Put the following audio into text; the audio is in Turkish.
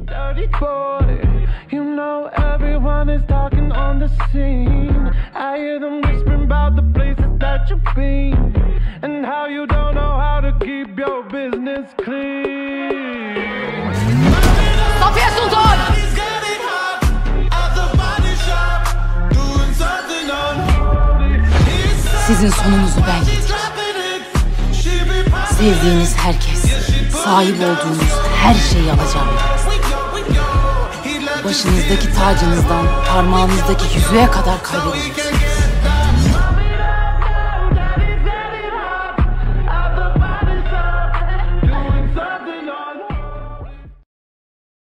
dirty boy. You know everyone is talking on the scene. I hear them whispering about the places that you've been and how you don't know how to keep your business clean. Safiye Sultan! Sizin sonunuzu ben getireceğim. Sevdiğiniz herkes, sahip olduğunuz her şeyi alacağım. Başınızdaki tacınızdan parmağınızdaki yüzüğe kadar kaybedeceksiniz.